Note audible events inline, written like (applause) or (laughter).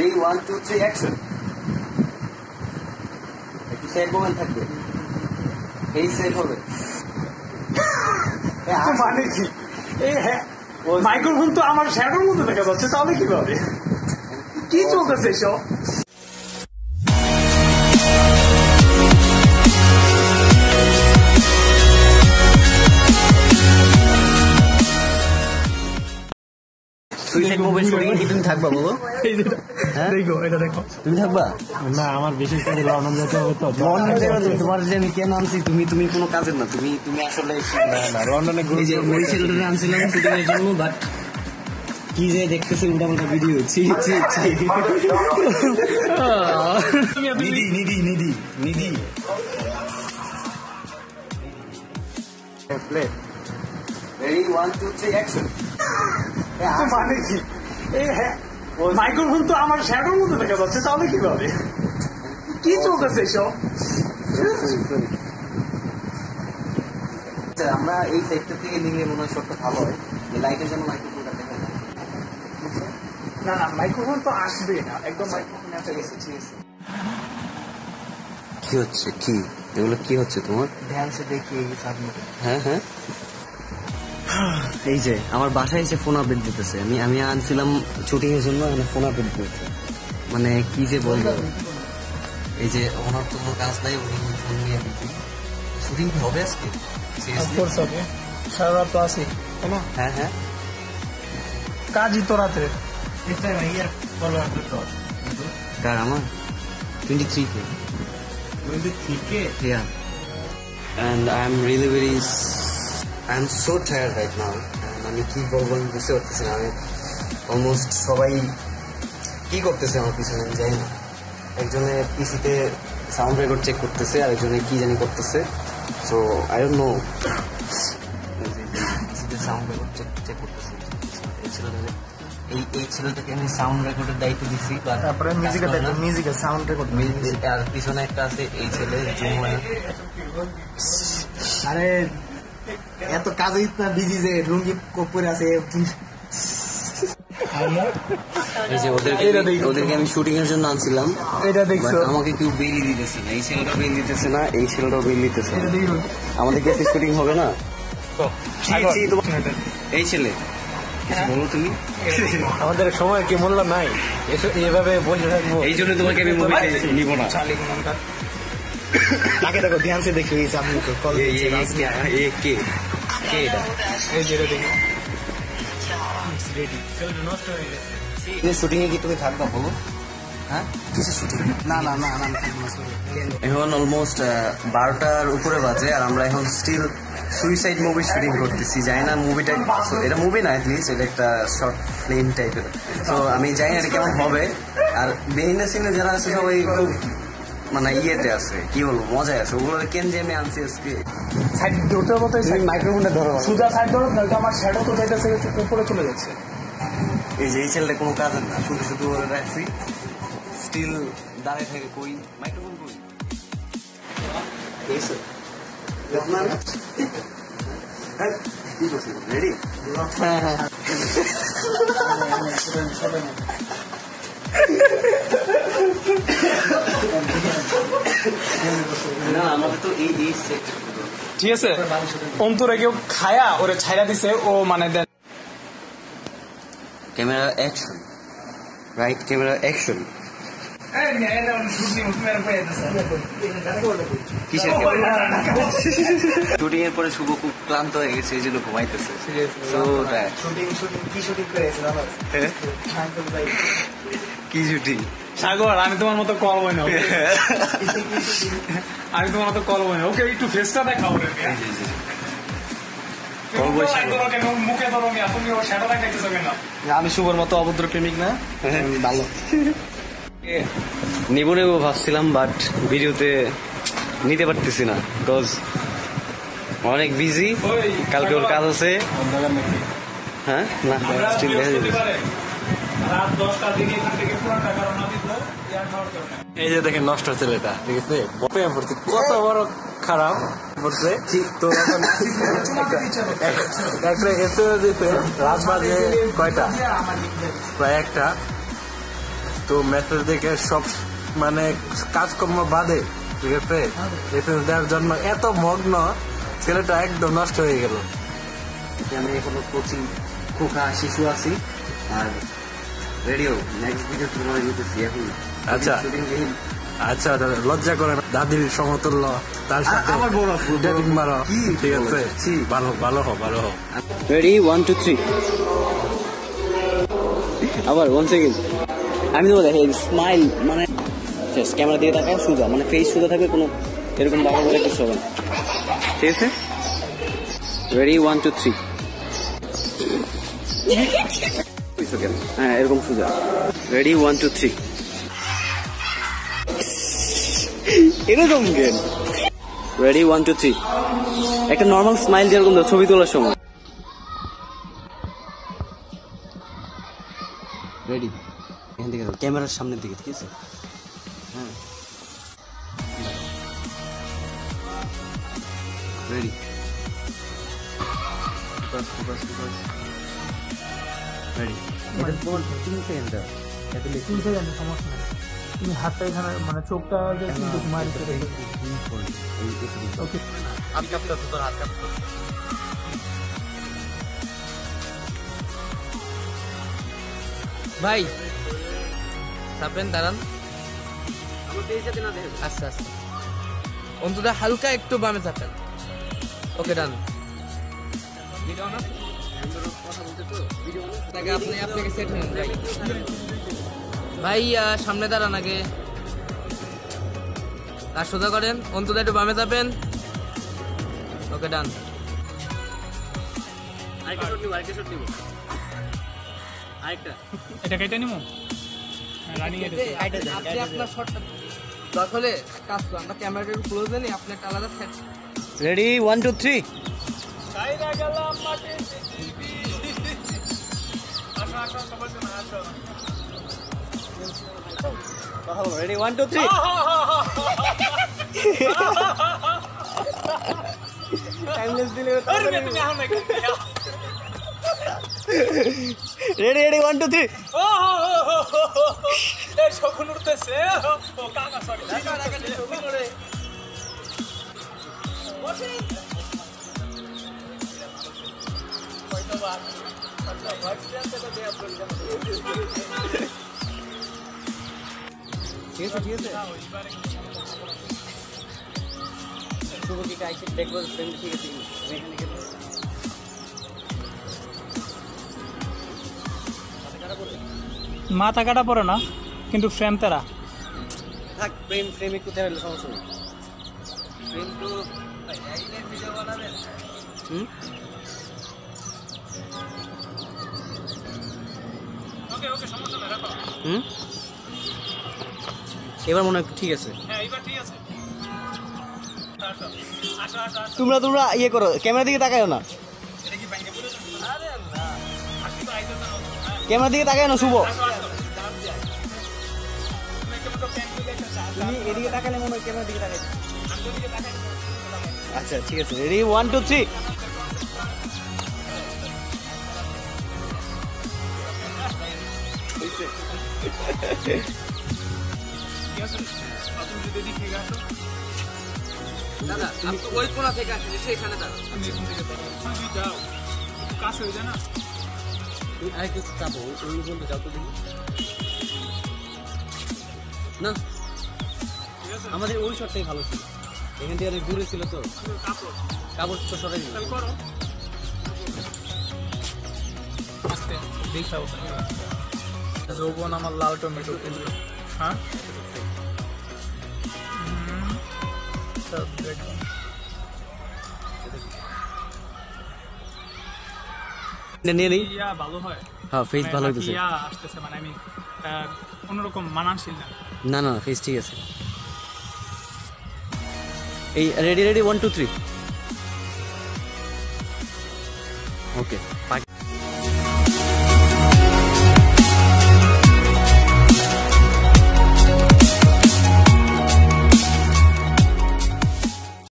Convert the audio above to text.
Ready one two three action একটু set moment থাকবে এই সেট হবে মানে কি? এই হ্যাঁ মাইক্রোফোন তো আমার শ্যাডোর মধ্যে দেখা যাচ্ছে তাহলে কীভাবে? কি চলতেছে এসব? সুইসাইড মুভের শুটিং কি থাকবা বলো? এই যেটা হ্যাঁ? দেখো এটা দেখো। তুমি থাকবা? না আমার বিশেষ করে লন্ডন যেতে হবে তো লন্ডন যাবে তোমার যে আমি কেন আনছি তুমি তুমি কোনো কাজের না তুমি তুমি আসলে না না লন্ডনে এই যে ওই আনছিলাম শুটিং জন্য বাট কি যে দেখতেছি উল্টা পাল্টা ভিডিও ছি ছি ছি। Nidhi Nidhi Nidhi Nidhi. Play ready one two three action তো কি? (laughs) এই হ্যাঁ। মাইক্রোফোন তো আমার শ্যাডোর মধ্যে দেখা যাচ্ছে তাহলে কীভাবে? কি চলতেছে এসব? আচ্ছা, আমরা এই সেক্টর থেকে নিলে মনে হয় সবটা ভালো হয় যে লাইটের জন্য মাইক্রোফোনটা দেখে না না না মাইক্রোফোন তো আসবে না একদম মাইক্রোফোন আছে। গেছে ঠিক আছে। কি হচ্ছে কি? এগুলো কি হচ্ছে তোমার? ধ্যানসে দেখি এই সাবমিট হ্যাঁ হ্যাঁ। এই যে আমার বাসায় এসে ফোন আপডেট দিতেছে। আমি আমি আনছিলাম শুটিং এর জন্য এখানে ফোন আপডেট দিতেছে। মানে কি যে বলব? এই যে ওনার তো কোনো কাজ নাই উনি ফোন নিয়ে দিচ্ছি শুটিং কি হবে আজকে? হবে। সারা রাত তো আছি তাই না? হ্যাঁ হ্যাঁ। কাজই তো রাতে। কার আমার? টোয়েন্টি থ্রি কে Yeah. And I'm really very, I'm so so right now. And আমি কি বলব আমি বুঝতে পারতেছি না। আমি অলমোস্ট সবাই কি করতেছে আমার পিছনে আমি জানি না। একজনে পিসিতে সাউন্ড রেকর্ড চেক করতেছে আর একজনে কি জানি করতেছে। সো আই ডোন্ট নো পিসিতে সাউন্ড রেকর্ড চেক চেক করতেছে। এই ছেলেটাকে এই এই ছেলেটাকে আমি সাউন্ড রেকর্ডের দায়িত্ব but তারপরে মিউজিকের করে মিউজিকের সাউন্ড রেকর্ড মিউজিক- আর পিছনে একটা আছে এই ছেলে জুম। না। আরে এত কাজে ইতনা বিজি যে লুঙ্গি পরে আছে ওদেরকে এটা দেখি। ওদেরকে আমি শুটিং এর জন্য আনছিলাম। এটা But আমাকে কেউ বেরিয়ে দিতেছে না। এই ছেলেটা বেরিয়ে দিতেছে না এই ছেলেটাও বেরিয়ে দিতেছে না। আমাদের কি শুটিং হবে না? এই ছেলে। বলো তুমি? আমাদের সময় কি মূল্য নাই? এভাবে বসে থাকব। এই জন্য তোমাকে আমি মুভিতে নিব না। তাকে দেখো ধ্যান সে দেখি আপনি কল কে? কে? কে এটা? এই যে দেখি। শুটিং এ কি তুমি থাকবা বলো? হ্যাঁ? কিসের শুটিং না না না না থাকব না sorry। এখন অলমোস্ট বারোটার উপরে বাজে আর আমরা এখন স্টিল সুইসাইড মুভি শুটিং করতেছি। জানি না মুভিটা এটা মুভি না অ্যাটলিস্ট এটা একটা শর্ট ফিল্ম টাইপের তো আমি জানি না এটা কেমন হবে। আর বেহিনা সিনে যারা আছে সবাই খুব মানে ইয়েতে আছে কি বলব মজায় আছে। ওগুলো কেন যে আমি আনছি আজকে। সাইড ধরতে হবে তো তুমি মাইক্রোফোনটা ধরো সুজা সাইড ধরো নয়তো আমার শ্যাডো তো যাইতেছে উপরে চলে যাচ্ছে। এই যে এই ছেলেটা কোনো কাজের না শুধু শুধু ওরে রাখছি স্টিল দাঁড়ায় থাকে কই? মাইক্রোফোন কই? এই স্যার আপনার হ্যাঁ রেডি হ্যাঁ হ্যাঁ। ঠিক আছে? অন্তরে কেউ খায়া ওরে ছাইরা দিছে ও মানে দেন। Camera action right camera action shooting এর পরে শুভ খুব ক্লান্ত হয়ে গেছে এই জন্য ঘুমাইতেছে। So tired. কি শুটিং সাগর আমি তোমার মতো কল বই না (laughs) আমি তোমার মতো কল বই না ওকে একটু ফেসটা কেন? আমি শুভর মতো অভদ্র প্রেমিক না। ভালো। নিব নেব ভাবছিলাম বাট ভিডিওতে নিতে পারতেছি না বিকজ অনেক বিজি কালকে ওর কাজ আছে। হ্যাঁ? না স্টিল দেখা যাবে রাত দশটার দিকে এখান থেকে এই যে দেখেন নষ্ট ছেলেটা ঠিক আছে? কত বড় খারাপ পড়ছে তো এখন (laughs) একটা এসে দিতে রাত বাজে কয়টা? প্রায় একটা। তো মেসেজ দেখে সব মানে কাজকর্ম বাদে ঠিক আছে? মেসেজ দেওয়ার জন্য এত মগ্ন ছেলেটা একদম নষ্ট হয়ে গেল। আমি এখনও কোচিং খোকা শিশু আছি। আর রেডিও নেক্সট ভিডিও তোমার দিতেছি এখন। আচ্ছা। আচ্ছা দাদা, লজ্জা করে না। দাদির সমতুল্য তার সাথে আমার বড় ডেটিং মারো। ঠিক আছে। ভালো ভালো হো ভালো হো রেডি ওয়ান টু থ্রি আবার ওয়ান সেকেন্ড আমি তো দেখে স্মাইল মানে ক্যামেরা দিয়ে তাকায় সোজা। মানে ফেস সোজা থাকবে কোনো এরকম বাবা বলে কিছু হবে না। ঠিক আছে? রেডি ওয়ান টু থ্রি হ্যাঁ এরকম সোজা রেডি ওয়ান টু থ্রি এরকম কেন? রেডি ওয়ান টু থ্রি একটা নর্মাল স্মাইল যেরকম ছবি তোলার সময়। রেডি এখান থেকে ক্যামেরার সামনের দিকে, ঠিক আছে? হ্যাঁ। Ready focus focus focus ready এটা তোমার তিন সেকেন্ড দাও এটা তিন সেকেন্ড সমস্যা নেই। তুমি হাতটা এখানে মানে চোখটা যে কিন্তু মারি করে ওকে ভাই চাপেন দাঁড়ান। আচ্ছা আচ্ছা। অন্তত হালকা একটু বামে চাপেন ওকে ডান আপনি আপনাকে সেট হন ভাই ভাই সামনে দাঁড়ান আগে। আর সোজা করেন অন্তত একটু বামে যাবেন ওকে ডান এটা কেটে নিমো রানিং আপনি আপনার শটটা দরকার হলে কাজ করুন আমরা ক্যামেরাটা একটু ক্লোজ নেই আপনি একটা আলাদা set ready one two three ready one two three ready ready one two three শকুন উঠতেছে ও কাকা সরি ঠিক আছে ঠিক আছে। দেখব ঠিক আছে মাথা কাটা পড়ে না কিন্তু ফ্রেম তেরা। থাক তেরালে সমস্যা নেই। ভিডিও বানাবেন হুম? হুম? এবার মনে হয় ঠিক আছে। হ্যাঁ তোমরা তোমরা ইয়ে করো ক্যামেরা দিকে তাকায়ও না। না ক্যামেরা দিকে তাকায় না শুভ। তুমি এদিকে তাকালে মনে হয় দিকে তাকাই। আচ্ছা ঠিক আছে। রেডি ওয়ান টু থ্রি দাদা আপনি ওই কোনা থেকে আসেন সেখানে দাঁড়ান। আমি এখান থেকে দেখো যাও। হয়ে যায় না? আরেকটু চাপো ওই বলতে যাও তো দেখি। না ঠিক আছে। আমাদের ওই শটটাই ভালো ছিল। এখান থেকে অনেক দূরে ছিল তো। কাপড়। তো সরাই দিল যৌবন আমার লাল টমেটো কিন্তু হ্যাঁ। নিয়ে নেই? ভালো হয়। হ্যাঁ ফেস মানে ভালো হইতেছে। আসতেছে মানে আমি অন্যরকম মানানশীল না। না না ফেস ঠিক আছে। এই ready ready one two three okay